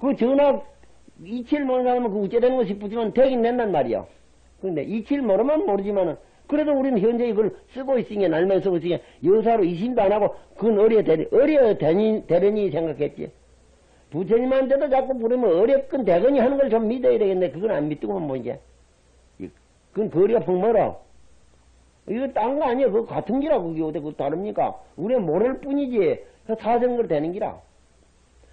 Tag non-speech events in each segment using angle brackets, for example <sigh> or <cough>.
그 전화 이치를 모르는 사람은 그 우째 되는 거 싶지만 되긴 된단 말이야. 근데 이치를 모르면 모르지만은 그래도 우리는 현재 이걸 쓰고 있으니까 날만 쓰고 있으니까 여사로 이심도 안 하고 그건 어려 대리, 어려 대니, 대련이 생각했지. 부처님한테도 자꾸 부르면 어렵건 대건이 하는 걸 좀 믿어야 되겠네. 그건 안 믿고만 뭐 이제. 그건 거리가 펑 멀어. 이거 딴 거 아니야. 그거 같은 기라. 그게 어디 그 다릅니까? 우리가 모를 뿐이지. 그 사정걸 되는 기라.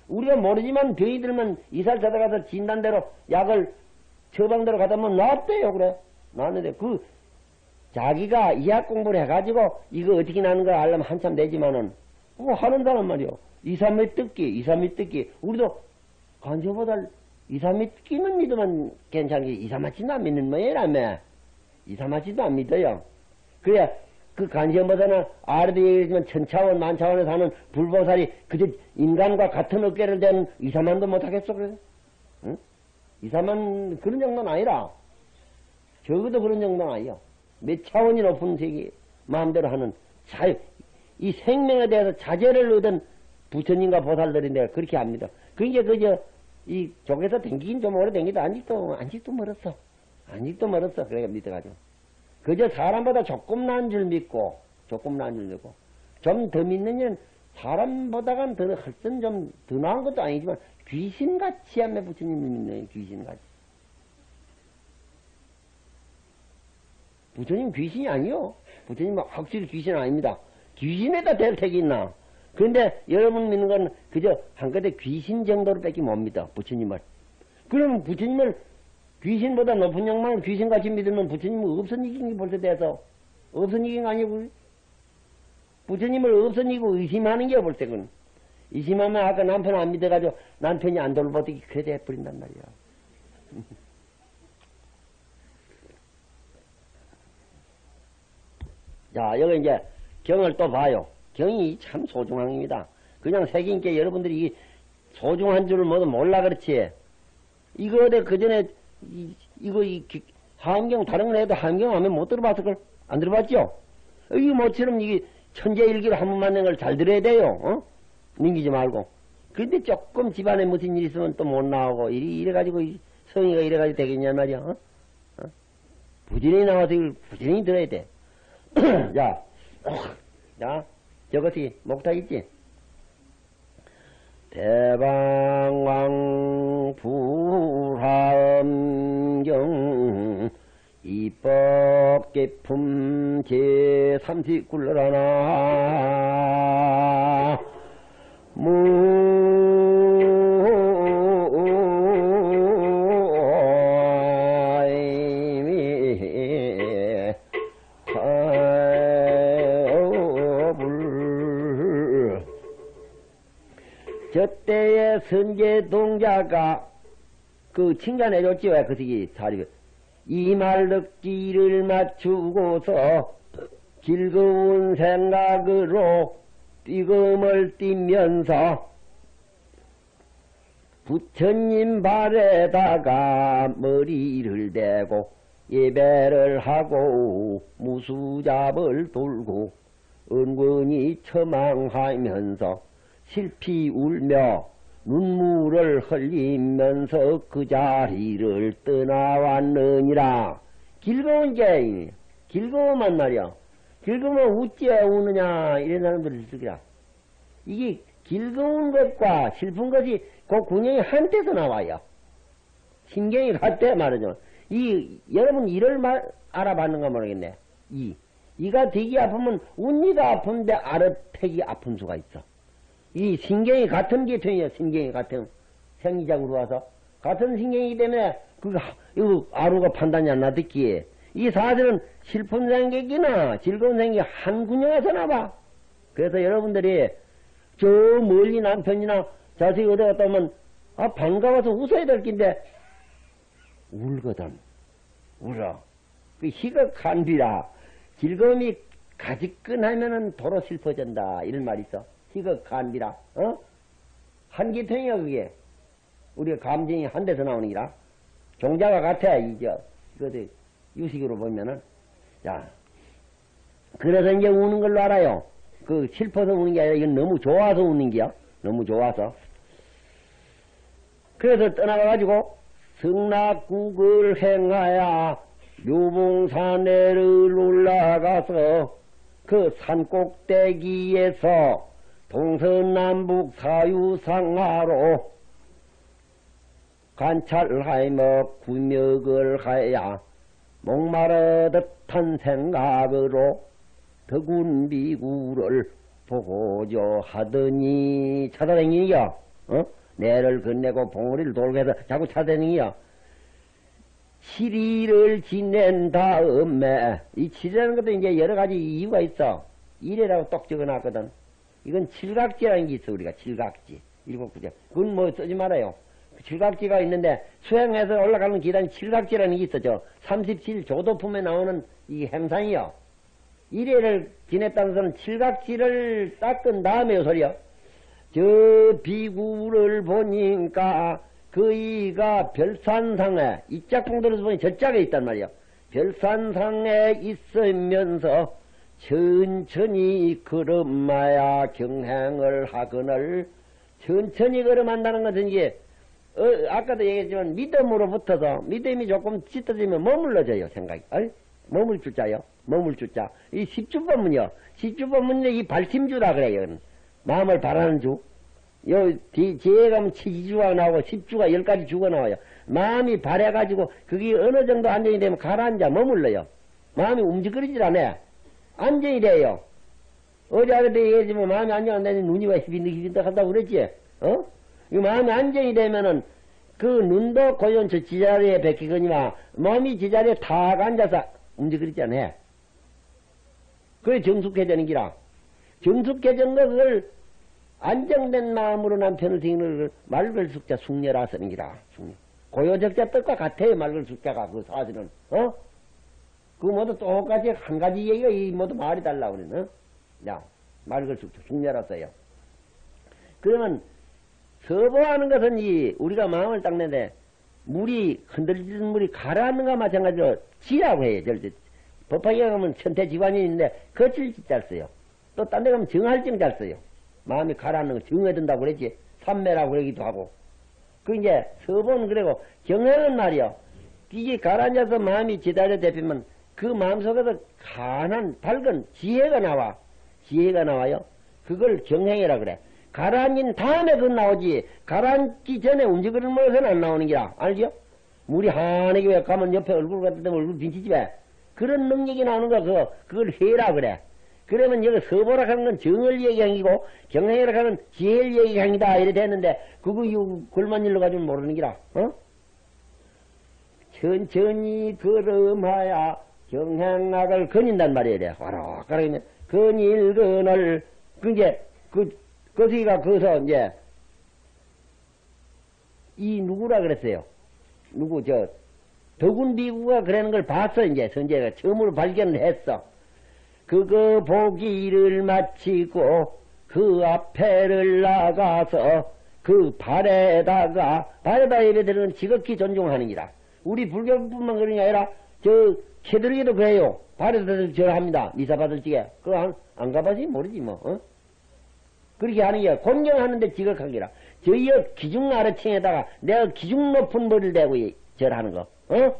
우리가 모르지만 병이들만 이살 찾아가서 진단대로 약을 처방대로 가다 보면 낫대요. 그래. 낫는데 그 자기가 이학 공부를 해가지고 이거 어떻게 나는 걸 알려면 한참 되지만은 뭐 하는다는 말이요. 2, 3미 뜯기, 2, 3미 뜯기. 우리도 간세보다 2, 3미 뜯기는 믿으면 괜찮게 2, 3마치도 안 믿는 모양이라며. 2, 3마치도 안 믿어요. 그래, 그 간세보다는 아래도 얘기했지만 천차원, 만차원에 사는 불보살이 그저 인간과 같은 어깨를 댄 2, 3만도 못하겠어, 그래? 응? 2, 3만 그런 정도는 아니라. 적어도 그런 정도는 아니야. 몇 차원이 높은 세계, 마음대로 하는 자유, 이 생명에 대해서 자제를 얻은 부처님과 보살들인데 그렇게 합니다. 그게 그저 이 쪽에서 댕기긴 좀 오래 댕기도 안직도 안직도 멀었어. 안직도 멀었어. 그러니까 믿어가지고 그저 사람보다 조금 나은 줄 믿고 조금 나은 줄 믿고 좀 더 믿는 사람보다간 더 훨씬 좀 더 나은 것도 아니지만 귀신같이 하면 부처님을 믿는 귀신같이. 부처님 귀신이 아니요. 부처님은 확실히 귀신 아닙니다. 귀신에다 될 택이 있나? 그런데 여러분 믿는 건 그저 한껏에 귀신 정도로 뺏기 못 믿어, 부처님을. 그러면 부처님을 귀신보다 높은 양만을 귀신같이 믿으면 부처님은 게 벌써 돼서 거 아니고 부처님을 없선 이고 의심하는 게 벌써 그건. 의심하면 아까 남편 안 믿어가지고 남편이 안 돌보더니 그래 돼버린단 말이야. <laughs> 자, 여기 이제 경을 또 봐요. 경이 참 소중한 겁니다. 그냥 게 여러분들이 소중한 줄을 모두 몰라 그렇지. 이거 어디 그 전에 이, 이거 이 한경 다른 거 해도 한경 하면 못 들어봤을 걸 안 들어봤죠? 이게 뭐처럼 이게 천재 일기로 한 번만 낸 걸 잘 들어야 돼요. 어? 넘기지 말고. 근데 조금 집안에 무슨 일 있으면 또 못 나오고 이래, 이래 가지고 성의가 이래 가지고 되겠냐 말이야. 어? 어? 부지런히 나와서 이걸 부지런히 들어야 돼. <clears throat> 자, <clears throat> 자, 저것이 목탁 있지? 대방왕 불화엄경 이법 계품 제 삼십굴러라나. 무 선제 동자가 그 칭찬해 줬지 왜 그새끼 사리 이말 듣기를 맞추고서 즐거운 생각으로 띠금을 띠면서 부처님 발에다가 머리를 대고 예배를 하고 무수잡을 돌고 은근히 처망하면서 실피 울며 눈물을 흘리면서 그 자리를 떠나왔느니라. 길거운 게, 길거운만 말이야. 길거면 우찌에 우느냐, 이런 사람들이 있으기라. 이게 길거운 것과 슬픈 것이 그 군형이 한때서 나와요. 신경이 같대 말이죠. 이, 여러분 이를 말, 알아봤는가 모르겠네. 이. 이가 되게 아프면 운이가 아픈데 아르택이 아픈 수가 있어. 이 신경이 같은 계통이에요. 신경이 같은 생리작으로 와서 같은 신경이기 때문에 그 이거 아루가 판단이 안 나듣기에 이 사실은 슬픈 생각이나 즐거운 생각이 한 군형에서 나와. 그래서 여러분들이 저 멀리 남편이나 자식이 어디 갔다 오면 아 반가워서 웃어야 될 낀데 울거든. 울어. 그 희극한 비라 즐거움이 가지끈하면은 도로 슬퍼진다 이런 말이 있어. 희극한 비라 어? 한기통이야 그게. 우리가 감정이 한 데서 나오는 기라. 종자가 같아 이저 이거들 유식으로 보면은 자 그래서 이제 우는 걸로 알아요. 그 슬퍼서 우는 게 아니라 이건 너무 좋아서 우는 게야. 너무 좋아서. 그래서 떠나가가지고 성낙국을 행하야 묘봉산에를 올라가서 그 산꼭대기에서 동서남북 사유상하로 관찰하며 구역을 하야 목마르 듯한 생각으로 더군 비구를 보고저 하더니 찾아다니요. 어? 내를 건네고 봉우리를 돌고 해서 자꾸 찾아다니요. 7일을 지낸 다음에 이 7이라는 것도 이제 여러 가지 이유가 있어. 이래라고 똑 적어놨거든. 이건 칠각지라는 게 있어 우리가 칠각지 일곱 구제. 그건 뭐 쓰지 말아요. 그 칠각지가 있는데 수행해서 올라가는 기단이 칠각지라는 게 있어죠. 37조도품에 나오는 이 행상이요. 이래를 지냈다는 것은 칠각지를 닦은 다음에 소리요. 저 비구를 보니까 그이가 별산상에 이 짝꿍 들어서 보니 저짝에 있단 말이야. 별산상에 있으면서 천천히 걸음마야 경행을 하거늘 천천히 걸음한다는 것은 이게 어, 아까도 얘기했지만 믿음으로 붙어서 믿음이 조금 짙어지면 머물러져요 생각이 어이? 머물 줄자요 머물 줄자 이 십주법문이요 십주법문이 이 발심주라 그래요 마음을 바라는 주 요, 뒤, 뒤에 가면 칠주가 나오고 십주가 열 가지 주가 나와요. 마음이 바래가지고, 그게 어느 정도 안정이 되면 가라앉아 머물러요. 마음이 움직이질 않아. 돼요. 어제 아까 얘기했지만 마음이 안정 안 되니 눈이 왜 희빈득 희빈득 한다고 그랬지? 어? 이 마음이 안정이 되면은 그 눈도 고연 저 지자리에 베끼거니와 마음이 지자리에 탁 앉아서 움직이지 않아. 그게 정숙해지는 기라. 정숙해진 것을 안정된 마음으로 남편을 생기는 말글 숙자 숙녀라 쓰는 기라. 고요적자 뜻과 같아요, 말글 숙자가 그 사실은. 어? 그 모두 똑같이 한 가지 얘기가 이 모두 말이 달라 그러네. 어? 야, 숙녀라 써요. 그러면 서보하는 것은 이 우리가 마음을 닦는데 물이 흔들리는 물이 가라앉는가 마찬가지로 지라고 해요. 절대. 법화기가 가면 천태지관이 있는데 거칠 지잘 써요. 또 딴 데 가면 정할증 잘 써요. 마음이 가라앉는 거 정해든다고 그랬지. 삼매라고 그러기도 하고. 그 이제 서본 그래고 경행은 말이요. 이게 가라앉아서 마음이 지달려 대피면 그 마음속에서 간한 밝은 지혜가 나와. 지혜가 나와요. 그걸 경행이라 그래. 가라앉은 다음에 그건 나오지. 가라앉기 전에 모습은 안 나오는 게야. 알죠? 물이 환하게 왜 가면 옆에 얼굴 갖다 대면 얼굴 빈치지 왜? 그런 능력이 나오는 거, 그거, 그걸 해라 그래. 그러면 여기 서보라 하는 건 정을 얘기하기고 경행이라 하는 지혜를 얘기하니다 이래 됐는데 그거 이 골만 일러 가지고 모르는 기라 어? 천천히 걸음하야 경행악을 거닌단 말이야 와라 그러면 건일 건을 그게 그 거기가 거기서 이제 이 누구라 그랬어요? 누구 저 더군 비구가 그러는 걸 봤어 이제. 선제가 처음으로 발견을 했어. 그거 보기를 마치고 그 앞에를 나가서 그 발에다가 발에다 예배 드리는 지극히 존중하는 기라. 우리 불교뿐만 그런 게 아니라 저 캐드리게도 그래요. 발에다 절합니다. 미사 받을 적에 그거 안, 안 가봐지 모르지 뭐. 어? 그렇게 하는 게 공경하는데 지극한 기라. 저희의 기중 아래층에다가 내가 기중 높은 벌을 대고 절하는 거. 어?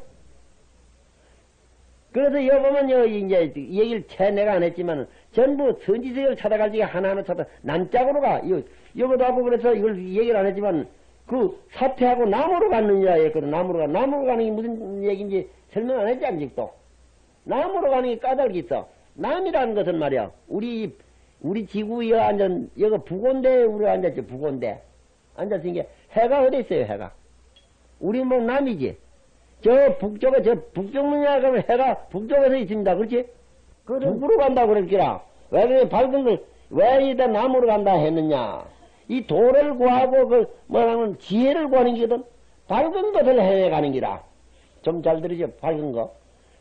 그래서 여보면 여 이제 얘기를 채 내가 안 했지만 전부 선지세를 찾아갈 적에 하나하나 찾아 남짝으로 가. 여, 여기도 하고 그래서 이걸 얘기를 안 했지만 그 사퇴하고 나무로 갔느냐 했거든. 나무로 가. 나무로 가는 게 무슨 얘기인지 설명 안 했지 아직도. 나무로 가는 게 까닭이 있어. 남이라는 것은 말이야. 우리 우리 지구에 앉은 여기 북온대 우리 앉았지 북온대 앉았으니까 해가 어디 있어요 해가. 우리 뭐 남이지. 저 북쪽에 저 북쪽느냐 그러면 해가 북쪽에서 있습니다. 그렇지? 그 북으로 간다 그랬기라. 왜 그래 밝은 걸왜 이다 남으로 간다 했느냐? 이 도를 구하고 그 뭐라면 지혜를 구하는 게거든. 밝은 것을 해가는 기라. 좀 잘 들으죠. 밝은 거.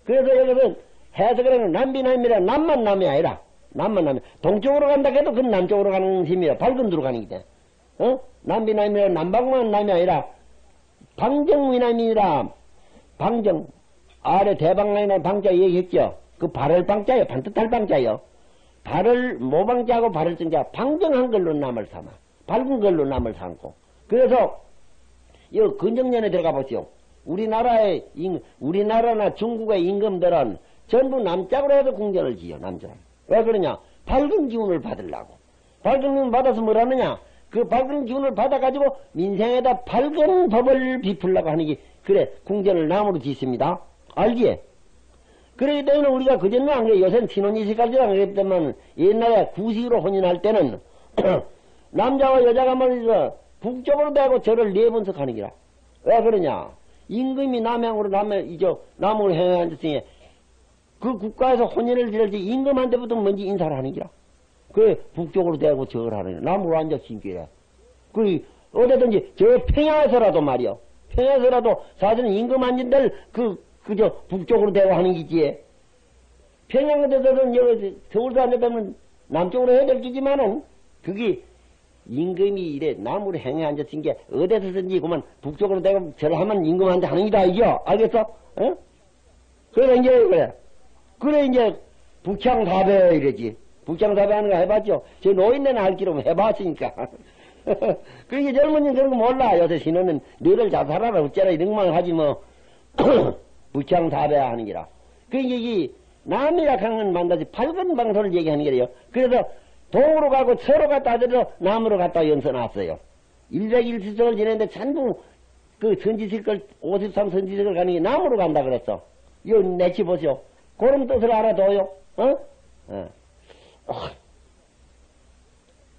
그래서 여기서 해석을 하면 남비 남이라 남만 남이 아니라 남만 남이 동쪽으로 간다 해도 그건 남쪽으로 가는 힘이야. 밝은 데로 가는 기다. 어? 남비 남이라 남방만 남이 아니라 방정 위남이라 방정 아래 대방라인에 방자 얘기했죠. 그 발을 방자요. 반뜻할 방자요. 발을 모방자하고 발을 정자 방정한 걸로 남을 삼아. 밝은 걸로 남을 삼고. 그래서 이 근정년에 들어가 보시오. 우리나라의, 임, 우리나라나 중국의 임금들은 전부 남짝으로 해서 궁전을 지어, 남자. 왜 그러냐? 밝은 기운을 받으려고. 밝은 기운을 받아서 뭘 하느냐? 그 밝은 기운을 받아가지고 민생에다 밝은 법을 비풀려고 하는 게, 그래, 궁전을 나무로 짓습니다. 알지? 그러기 때문에 우리가 그전에 안 그래. 요새는 신혼이시까지 안 그랬더만 옛날에 구식으로 혼인할 때는 <clears throat> 남자와 여자가 말이죠. 북쪽으로 대고 절을 네 번씩 하는 기라. 왜 그러냐? 임금이 남양으로 남양, 이저, 남으로 행한 짓중에 그 국가에서 혼인을 지을 때 임금한테부터 먼저 인사를 하는 기라. 그 북쪽으로 대고 절을 하는. 남으로 앉아 신기래. 그, 어디든지 저 평양에서라도 말이요. 평양에서라도 사실은 임금 앉은 데를 그, 그저 북쪽으로 대고 하는 기지. 평양에서는 여기 서울도 앉았다면 남쪽으로 해야 될 기지만은 그게 임금이 이래 나무로 행해 앉았은 게 어디서든지 그만 북쪽으로 내가 절을 하면 임금 한테 하는 이다 이겨. 알겠어? 어? 그래 이제 그래. 그래 이제 북향사배 이러지. 북향사배 하는 거 해봤죠? 저 노인네는 알기로 해봤으니까. <laughs> 그게 젊은이는 그런 거 몰라. 요새 신호는 너를 잘 살아라 어쩌라 이런 말 하지 뭐. <coughs> 북향사배 하는 기라. 그 이제 이 남이라 하는 건 만나지 밝은 방송을 얘기하는 게래요. 그래서 동으로 가고 서로 갖다 들여 남으로 갖다 연서놨어요. 101시석을 지냈는데 전부 그 선지식을 53 선지식을 가는 게 남으로 간다 그랬어. 이거 내치 보시오. 그런 뜻을 알아둬요. 어? 어.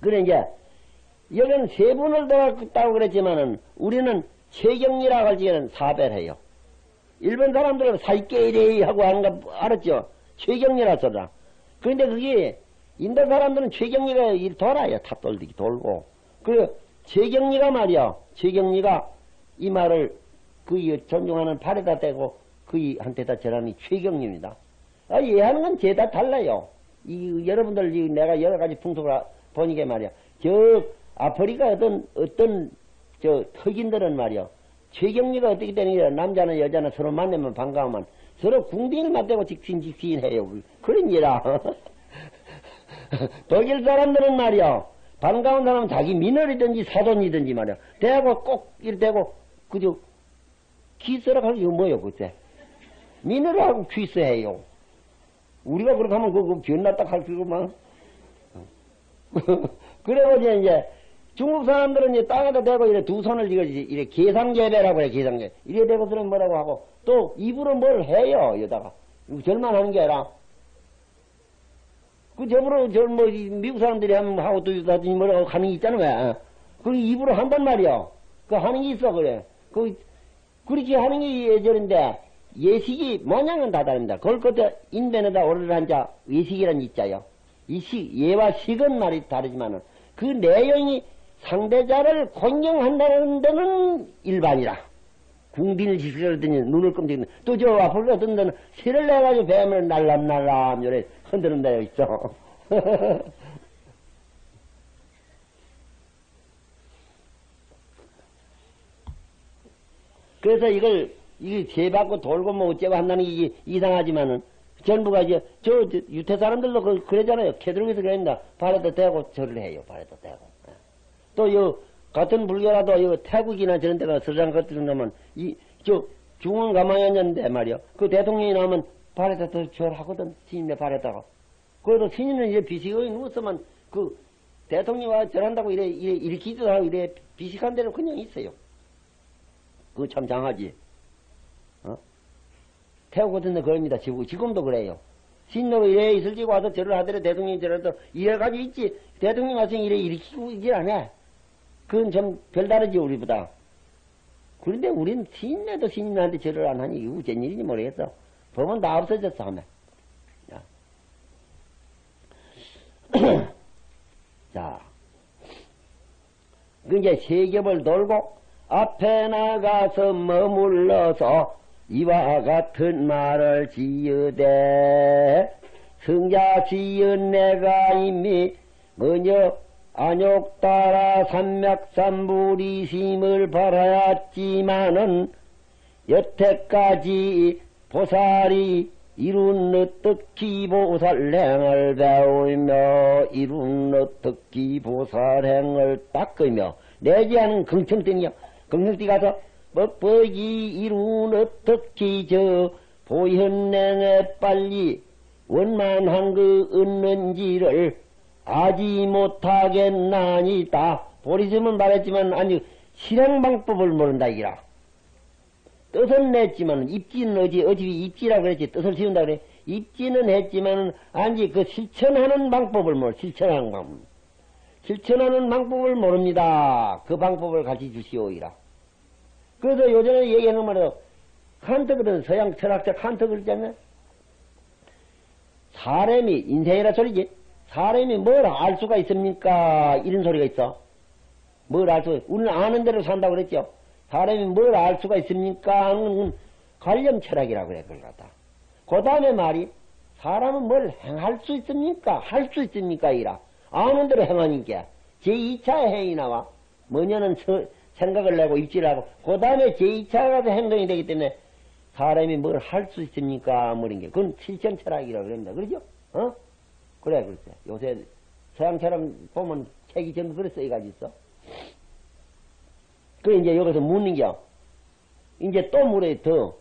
그래 이제 여기는 세 분을 들어갔다고 그랬지만은 우리는 최경리라고 할 적에는 사별해요. 일본 사람들은 사이케이레이 하고 하는 거 알았죠? 최경리라 써라. 그런데 그게 인도 사람들은 최경리가 일 돌아요. 탑돌기 돌고. 그, 최경리가 말이야. 최경리가 이 말을 그의 존중하는 팔에다 대고 그이한테다 전하니 최경리입니다. 아, 이해하는 건 죄다 달라요. 이, 여러분들, 이 내가 여러 가지 풍속을 보니까 말이야. 저, 아프리카 어떤, 어떤, 저, 흑인들은 말이야. 최경리가 어떻게 게 남자나 여자나 서로 만나면 반가우면 서로 궁딩을 맞대고 직신 직신 해요. 그런 일이라. <laughs> <laughs> 독일 사람들은 말이야. 반가운 사람은 자기 민원이든지 사돈이든지 말이야. 대하고 꼭 이렇게 대고, 그저, 키스라 하는 게 뭐요, 그때? 민원하고 키스해요. 우리가 그렇게 하면 그거 변났다 할 필요만. <laughs> 그래가지고 이제 중국 사람들은 이제 땅에다 대고 이래 두 손을 이렇게, 이래 계상제배라고 해, 계상제. 이래 대고서는 뭐라고 하고 또 입으로 뭘 해요, 여다가. 절만 하는 게 아니라 그 저으로 저뭐 미국 사람들이 하면 하고 또 하더니 뭐라고 하는 게 있잖아 왜? 그 입으로 한단 말이야. 그 하는 게 있어 그래. 그 그렇게 하는 게 예절인데 예식이 모양은 다 다릅니다. 그걸 그때 인변에다 오를 한자 예식이란 있자요. 이식 예와 식은 말이 다르지만은 그 내용이 상대자를 공경한다는 데는 일반이라. 궁빈을 지시하더니 눈을 끔찍 또저 앞으로 어떤 데는 실을 내가지고 뱀을 날람날람 요래 흔드는 데가 있어. <laughs> 그래서 이걸 이게 죄받고 돌고 뭐 어쩌고 한다는 게 이상하지만은 전부가 이제 저, 저 유태 사람들도 그, 그러잖아요. 캐드룩에서 그랬나 발에도 대고 절을 해요. 발에도 대고. 예. 또요 같은 불교라도 이 태국이나 저런 데가 서장 같은 놈은 이저 중원 가만히 앉았는데 말이요. 그 대통령이 나오면 발에다 더 절하거든. 스님의 발에다가. 그래도 스님은 이제 비식이 누웠으면 그 대통령과 절한다고 이래, 이래, 일으키기도 하고 이래 비식한 데는 그냥 있어요. 그거 참 장하지. 어? 데 그럽니다. 지금, 지금도 그래요. 신노로 이래 있을지고 와서 절을 하더라 대통령이 절하더 이래가지고 있지. 대통령 와서 이래 일으키고 안 해. 그건 좀 별다르지, 우리보다. 그런데 우린 신내도 신인한테 절을 안 하니, 이게 어쩐 일인지 모르겠어. 법은 다 없어졌어, 하면. 자. 그 이제 세 겹을 돌고 앞에 나가서 머물러서 이와 같은 말을 지으되 승자 지은 내가 이미 뭐냐 안욕 따라 삼맥삼불이심을 바라였지만은 여태까지 보살이 이룬 어떻기 보살행을 배우며 이룬 어떻기 보살행을 닦으며 내지 않은 긍정등이야 긍정띠 가서 먹버기 이룬 어떻게 저 보현냉에 빨리 원만한 그 얻는지를 아지 못하겠나니다. 보리즘은 말했지만 아니 실행 방법을 모른다 이라. 뜻은 냈지만 입지는 어지 어지 입지라 그랬지 뜻을 지운다 그래. 입지는 했지만 아니 그 실천하는 방법을 모르 실천하는 방법. 실천하는 방법을 모릅니다. 그 방법을 가르쳐 주시오이라. 그래서 요전에 얘기하는 말은 칸트 그런 서양 철학자 칸트 그랬잖아요. 사람이 인생이라 소리지. 사람이 뭘 알 수가 있습니까? 이런 소리가 있어. 뭘 알 수, 우리는 아는 대로 산다고 그랬죠. 사람이 뭘 알 수가 있습니까? 하는 관념 철학이라고 그래, 그걸 갖다. 그 다음에 말이, 사람은 뭘 행할 수 있습니까? 할 수 있습니까? 이라. 아는 대로 행하니까. 제2차 행위 나와. 뭐냐는 서, 생각을 내고 입지를 하고, 그 다음에 제2차가 행동이 되기 때문에 사람이 뭘 할 수 있습니까? 뭐 이런 게. 그건 실천 철학이라고 그럽니다. 그러죠? 어? 그래, 그렇지. 요새 서양 처럼 보면 책이 전부 그래 써가지고 있어. 그 이제 여기서 묻는 겨. 이제 또 물에 더.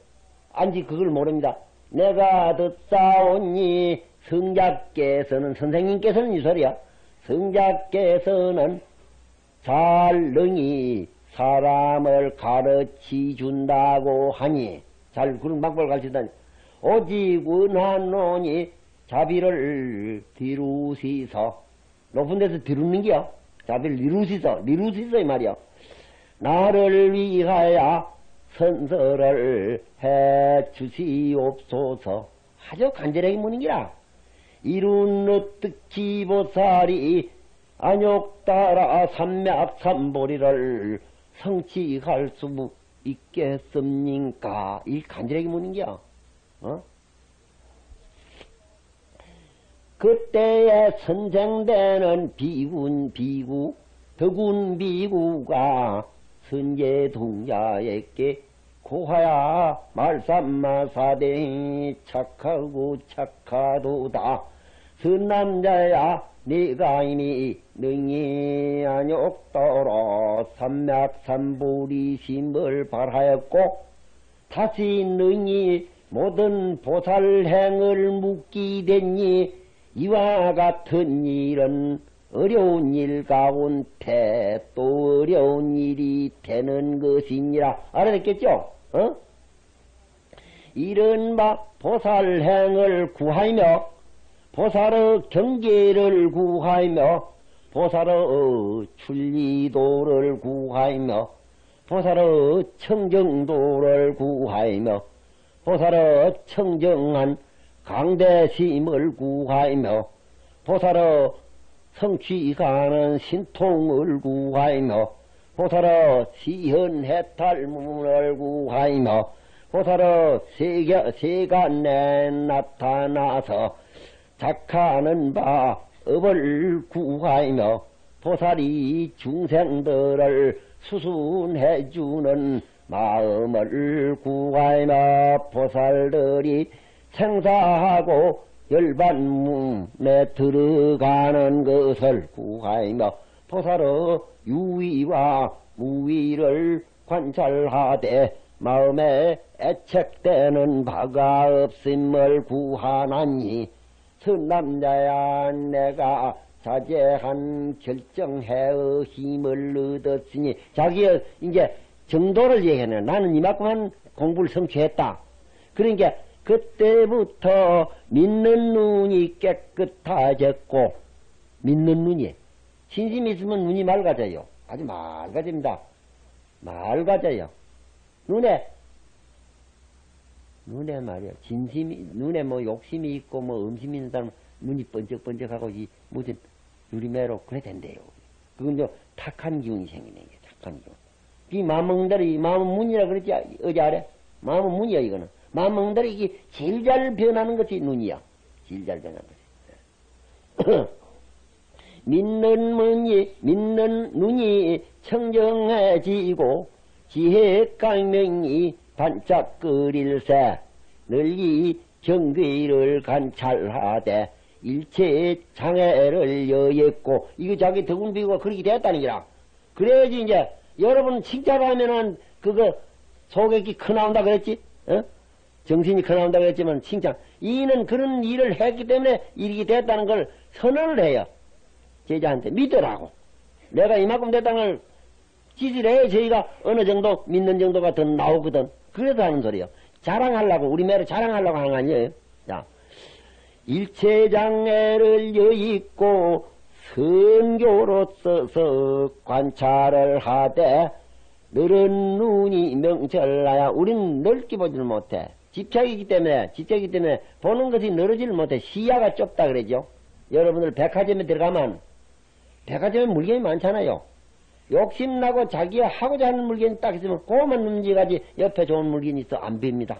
안지 그걸 모릅니다. 내가 듣사오니 성자께서는, 선생님께서는 이 소리야. 성자께서는 잘 능히 사람을 가르치 준다고 하니, 잘 그런 방법을 가르치다니. 오직 은하노니 자비를 뒤루시서 높은 데서 뒤루는 게야. 자비를 이루시서, 이루시서 이 말이야. 나를 위하여 선서를 해 주시옵소서. 아주 간절하게 묻는 기라. 이룬 어떻기 보살이 안욕 따라 삼맥 삼보리를 성취할 수 있겠습니까? 이 간절하게 게야. 어? 그때에 선생되는 비군 비구, 덕군 비구가 선제 동자에게 고하야 말삼마 사대 착하고 착하도다. 선남자야 네가 이미 능히 안욕도로 삼맥삼불이심을 발하였고 다시 능히 모든 보살행을 묵기 됐니 이와 같은 일은 어려운 일 가운데 또 어려운 일이 되는 것이니라. 알아듣겠죠? 어? 이런 바 보살행을 구하며 보살의 경계를 구하며 보살의 출리도를 구하며 보살의 청정도를 구하며 보살의 청정한 강대심을 구하며 보살의 성취가는 신통을 구하며 보살의 시현해탈문을 구하며 보살의 세계, 세간에 나타나서 작하는 바 업을 구하며 보살이 중생들을 수순해주는 마음을 구하며 보살들이 생사하고 열반문에 들어가는 것을 구하며 보살의 유위와 무위를 관찰하되 마음에 애책되는 바가 없음을 구하나니 선남자야 내가 자제한 결정해의 힘을 얻었으니 자기의 이제 정도를 얘기하네. 나는 이만큼만 공부를 성취했다. 그러니까 그때부터 믿는 눈이 깨끗해졌고 믿는 눈이 신심이 있으면 눈이 맑아져요. 아주 맑아집니다. 맑아져요. 눈에 눈에 말이야 진심이 눈에 뭐 욕심이 있고 뭐 음심이 있는 사람 눈이 번쩍번쩍하고 이 무슨 유리매로 그래 된대요. 그건 좀 탁한 기운이 생기는 게 탁한 기운. 이 마음 먹는 대로 이 마음은 문이라 그랬지 어제 아래 마음은 문이야 이거는. 먹는 이게 제일 잘 변하는 것이 눈이야. 제일 잘 변하는 것이. <coughs> 믿는 문이, 믿는 눈이 청정해지고 지혜 강명이 반짝거릴새 널리 정귀를 관찰하되 일체 장애를 여였고 이거 자기 덕운 비구가 그렇게 됐다는 기라. 그래야지 이제 여러분 칭찬하면은 그거 소객이 커 나온다 그랬지? 어? 정신이 커 나온다 그랬지만 칭찬. 이는 그런 일을 했기 때문에 일이 됐다는 걸 선언을 해요. 제자한테 믿으라고. 내가 이만큼 됐다는 걸 지지를 해 저희가 어느 정도 믿는 정도가 더 나오거든. 그래서 하는 소리요. 자랑하려고 우리 매로 자랑하려고 하는 거 아니에요. 자, 일체장애를 여있고 선교로 써서 관찰을 하되 늘은 눈이 명철나야 우리는 넓게 보지를 못해. 집착이기 때문에 집착이기 때문에 보는 것이 늘어지를 못해. 시야가 좁다 그러죠. 여러분들 백화점에 들어가면 백화점에 물건이 많잖아요. 욕심나고 자기가 하고자 하는 물건이 딱 있으면 그것만 num지가지 옆에 좋은 물건이 있어 안 빕니다.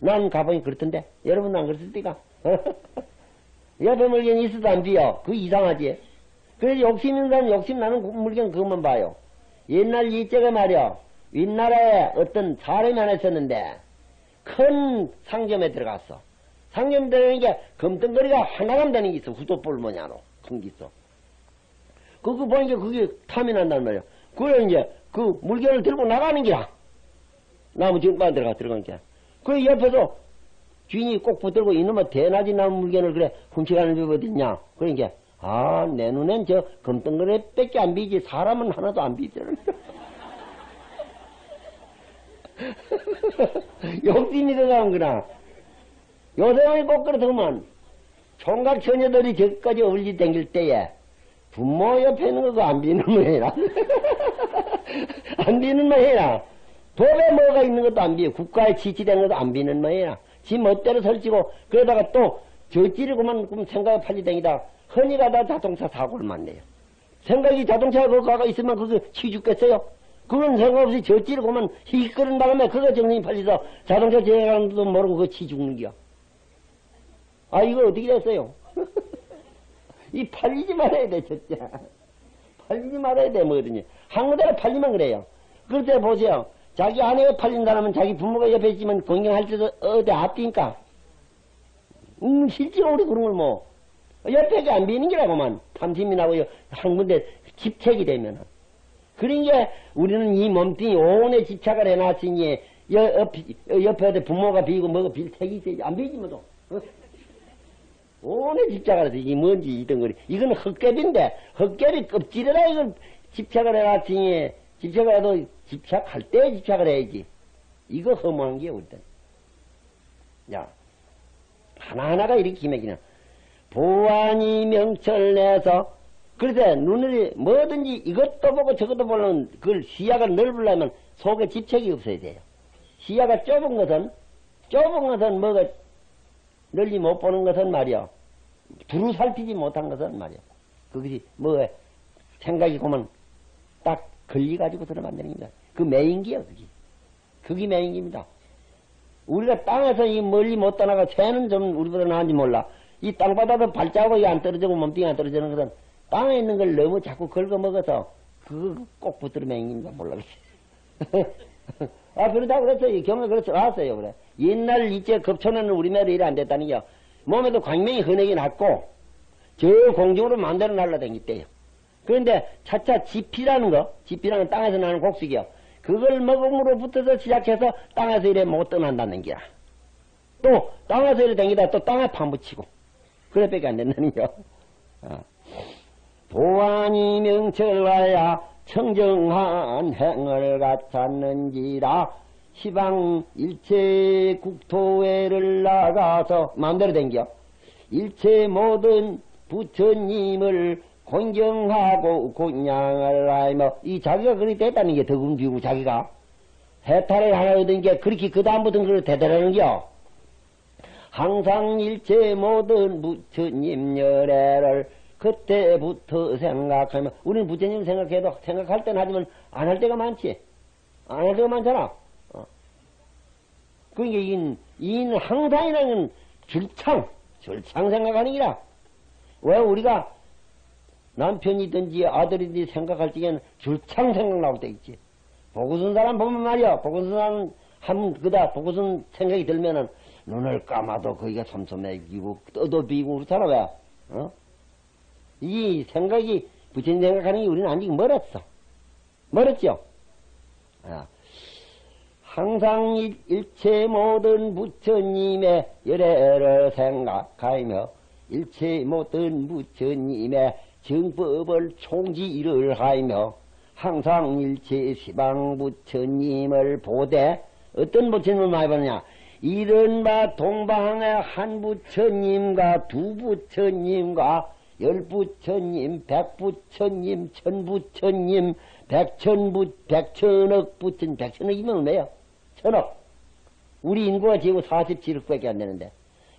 난 가보니 그렇던데 여러분은 안 그랬을까? <laughs> 옆에 물건이 있어도 안 비요. 그 이상하지. 그래서 욕심 있는 사람 욕심 나는 그 물건 그것만 봐요. 옛날 이때가 말이야. 윗나라에 어떤 사람이 하나 있었는데 큰 상점에 들어갔어. 상점 들어가는 게 금덩거리가 하나만 되는 게 있어. 후도볼 뭐냐로. 큰 게 있어. 그거 보니까 그게 탐이 난단 말이야. 그래 이제 그 물건을 들고 나가는 게야. 나무 정반 들어가 들어간 게. 그 옆에서 주인이 꼭 붙들고 이놈의 대낮이 나무 물건을 그래 훔쳐가는 법 어딨냐. 그러니까 아, 내 눈엔 저 금덩어리 뺏게 안 비지 사람은 하나도 안 비더라. <laughs> <laughs> 욕심이 들어가는구나. 요새는 꼭 그렇더만 총각 처녀들이 저기까지 어울리 댕길 때에 부모 옆에 있는 거안 비는 모양이라. <laughs> 안 비는 모양이라. 법에 뭐가 있는 것도 안 비요. 국가에 지치된 것도 안 비는 모양이라. 지 멋대로 설치고, 그러다가 또, 저찌르고만 생각에 팔리 댕기다 흔히 가다 자동차 사고를 만내요. 생각이 자동차가 거기 가가 있으면 그거 치 죽겠어요? 그런 생각 없이 저찌르고만 희끄른 다음에 그거 정신이 팔려서 자동차 것도 모르고 그거 치 죽는 기야. 아, 이거 어떻게 됐어요? <laughs> 이 팔리지 말아야 돼, 진짜. 팔리지 말아야 돼, 뭐든지. 한 군데로 팔리면 그래요. 그럴 때 보세요. 자기 아내가 팔린다면 자기 부모가 옆에 있지만 건강할 때도 어디 앞뒤니까. 음, 실제로 우리 그런 걸 뭐, 옆에가 안 비는 게라고만. 탐심이 나고 한 군데 집착이 되면. 그러니까 우리는 이 몸뚱이 온에 집착을 해놨으니 옆, 옆에 어디 부모가 비고 뭐가 빌 택이 있어야지. 안 비지 뭐도. 어? 온에 집착을 해서 이 뭔지 이덩거리. 이건 헛개비인데, 헛개비 껍질에다 이걸 집착을 해놨으니, 집착을 해도 집착할 때 집착을 해야지. 이거 허무한 게 우리들. 야, 하나하나가 이렇게 기맥이나. 보안이 명철내서, 그래서 눈을 뭐든지 이것도 보고 저것도 보는 그걸 시야가 넓으려면 속에 집착이 없어야 돼요. 시야가 좁은 것은, 좁은 것은 뭐가 널리 못 보는 것은 말이야. 두루 살피지 못한 것은 말이야. 그것이 뭐 생각이 고만 딱 걸리가지고 들어만드는 겁니다. 그 매인기야, 그게. 그게 매인기입니다. 우리가 땅에서 이 멀리 못 떠나가 새는 좀 우리보다 나은지 몰라. 이 땅바닥에 발자국이 안 떨어지고 몸뚱이 안 떨어지는 것은 땅에 있는 걸 너무 자꾸 긁어 먹어서 그거 꼭 붙들어 맹인가 몰라겠지. <laughs> 아, 그러다 그랬어요. 이 경을 그래서 나왔어요, 그래. 옛날 이제 급촌에는 우리 매도 일이 안 됐다는 게 몸에도 광명이 흔하게 났고 저 공중으로 마음대로 날라다녔대요. 그런데 차차 지피라는 거, 지피라는 땅에서 나는 곡식이요. 그걸 먹음으로부터서 시작해서 땅에서 이래 못 떠난다는 게야. 또 땅에서 이래 댕기다 또 땅에 파묻히고 그래 밖에 안 된다는 겨. 어. 보안이 명철하야 청정한 행을 갖췄는지라 시방 일체 국토회를 나가서 마음대로 댕겨. 일체 모든 부처님을 공경하고 공양을 하며 이 자기가 그렇게 됐다는 게 덕은 비고 자기가. 해탈을 하나 얻은 게 그렇게 그 다음부터는 그렇게 되더라는 겨. 항상 일체 모든 부처님 열애를 그때부터 생각하면 우리는 부처님 생각해도 생각할 때는 하지만 안 할 때가 많지. 안 할 때가 많잖아. 어. 그러니까 이, 이 항상이라는 건 줄창 줄창 생각하는 기라. 왜 우리가 남편이든지 아들이든지 생각할 적에는 줄창 생각 나올 때 있지. 보고선 사람 보면 말이야. 보고선 사람 한 그다 보고선 생각이 들면은 눈을 감아도 거기가 섬섬해지고 떠도 비고 그렇잖아 왜? 어? 이 생각이 부처님 생각하는 게 우리는 아직 멀었어. 멀었죠? 아, 항상 일, 일체 모든 부처님의 열애를 생각하며 일체 모든 부처님의 정법을 총지를 하며 항상 일체 시방 부처님을 보되 어떤 부처님을 많이 보느냐 이른바 동방의 한 부처님과 두 부처님과 열 부처님, 백 부처님, 천 부처님, 백천부, 백천억 부처님, 백천억이면 얼마야? 천억. 우리 인구가 지금 47억밖에 안 되는데,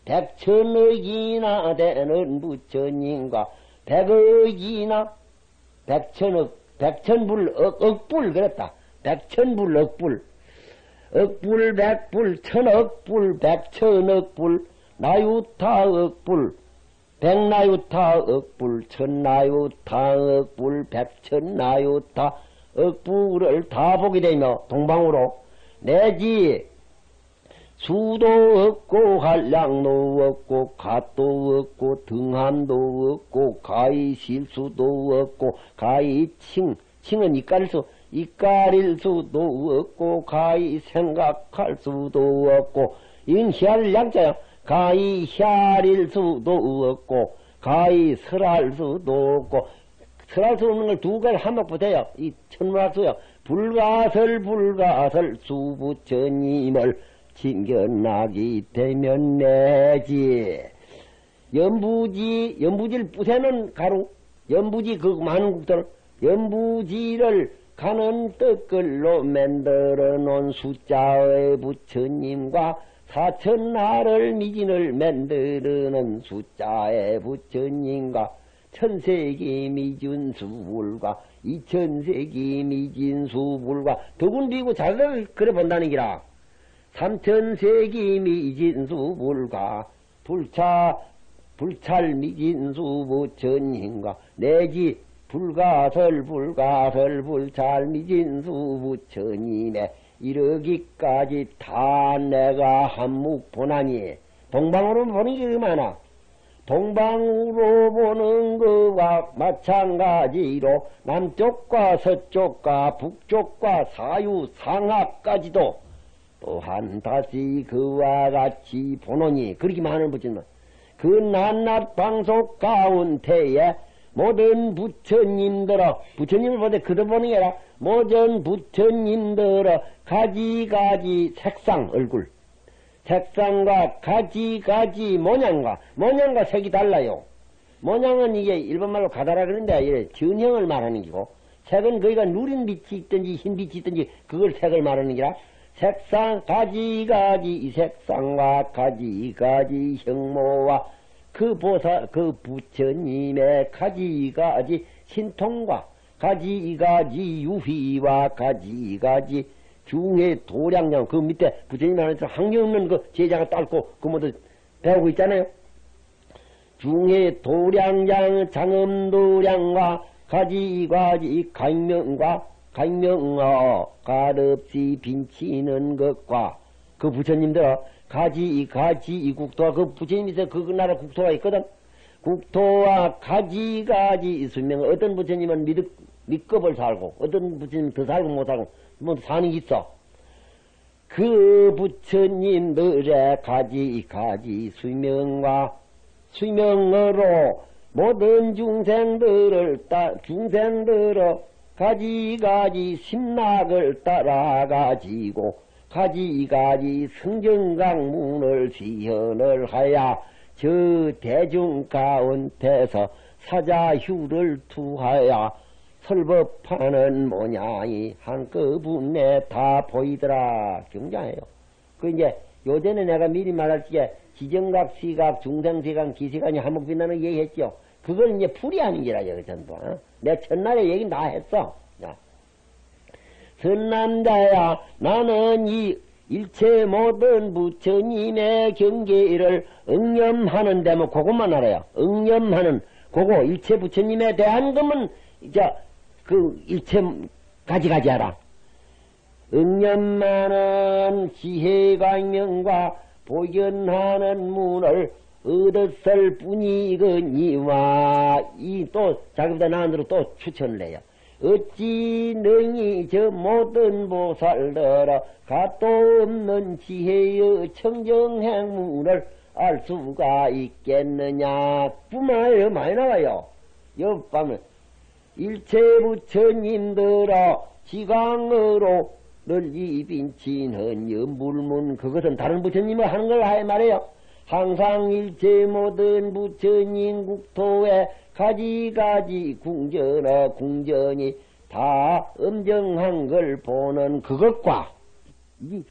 백천억이나 되는 부처님과 백억이나, 백천억, 백천불, 억, 억불, 그랬다. 백천불, 억불. 억불, 백불, 천억불, 백천억불, 나유타억불, 백나유타 억불, 천나유타 억불, 백천나유타 억불을 다 보게 되며 동방으로 내지 수도 없고 한량도 없고 갓도 없고 등한도 없고 가히 실수도 없고 가히 칭 칭은 이깔 수 이깔일 수도 없고 가히 생각할 수도 없고 인희할 양자야 가히 샤릴 수도 없고 가히 설할 수도 없고 설할 수 없는 걸두 한목부 돼요. 이 천문학수요. 불가설 불가설 수부처님을 칭견나기 되면 내지. 연부지 연부지를 부세는 가루 연부지 그 많은 국들 연부지를 가는 뜻글로 만들어 놓은 숫자의 부처님과 사천하를 미진을 만드는 숫자의 부처님과 천세기 미진수불과 이천세기 미진 수불과 더군디고 자기를 그래 본다는 기라. 삼천세기 미진 수불과 불차 불찰 미진 수 부처님과 내지 불가설 불가설 불찰 미진수 부처님의 이르기까지 다 내가 한묵 보나니 동방으로 보는 게 많아. 동방으로 보는 것과 마찬가지로 남쪽과 서쪽과 북쪽과 사유 상하까지도 또한 다시 그와 같이 보노니 그렇게 많은 부처님 그 낱낱 방속 가운데에 모든 부처님들어 부처님을 보되 그도 보는 게 아니라 모든 부처님들어 가지가지 색상 얼굴. 색상과 가지가지 모양과 모양과 색이 달라요. 모양은 이게 일본말로 가다라 그러는데 이래 전형을 말하는 기고. 색은 거기가 누린 빛이 있든지 흰 빛이 있든지 그걸 색을 말하는 기라. 색상 가지가지 이 색상과 가지가지 형모와 그 보사 그 부처님의 가지가지 신통과 가지가지 유희와 가지가지 중의 도량량 그 밑에 부처님 안에서 학력 없는 그 제자가 딸고 그 모두 배우고 있잖아요. 중의 도량량 장엄도량과 가지가지 강명과 강명어 가없이 빈치는 것과 그 부처님들 가지 가지 이 국토와 그 부처님이서 그 나라 국토가 있거든. 국토와 가지 가지 수명 어떤 부처님은 믿, 믿급을 살고 어떤 부처님 더 살고 못 살고 뭐 사는 게 있어. 그 부처님들의 가지 가지 수명과 수명으로 모든 중생들을 따 중생들을 가지 가지 심락을 따라 가지고 가지가지 성정강문을 시현을 하여 저 대중 가운데서 사자 휴를 투하여 설법하는 모양이 한꺼번에 다 보이더라. 경장해요. 그 이제 요전에 내가 미리 말할 때 지정각, 시각, 중생시각, 기시각이 한목 빛나는 얘기했죠. 그걸 이제 풀이하는 기라요, 전부. 어? 내 첫날에 얘기 다 했어. 자. 선남자야, 나는 이 일체 모든 부처님의 경계를 응념하는 데뭐 그것만 알아요. 응념하는, 그거, 일체 부처님에 대한 것은, 이제, 그 일체 가지가지 알아. 응념만은 지혜광명과 보견하는 문을 얻었을 뿐이거니와 이 또 자기보다 나은 대로 또 추천을 해요. 어찌 능히 저 모든 보살들아 갓도 없는 지혜의 청정행문을 알 수가 있겠느냐? 뿐만 아니라 많이 나와요. 옆방에 일체 부처님들아 지강으로 널리 빈치는 연불문 그것은 다른 부처님이 하는 걸 하에 말해요. 항상 일체 모든 부처님 국토에 가지가지 궁전어 궁전이 다 엄정한 걸 보는 그것과 이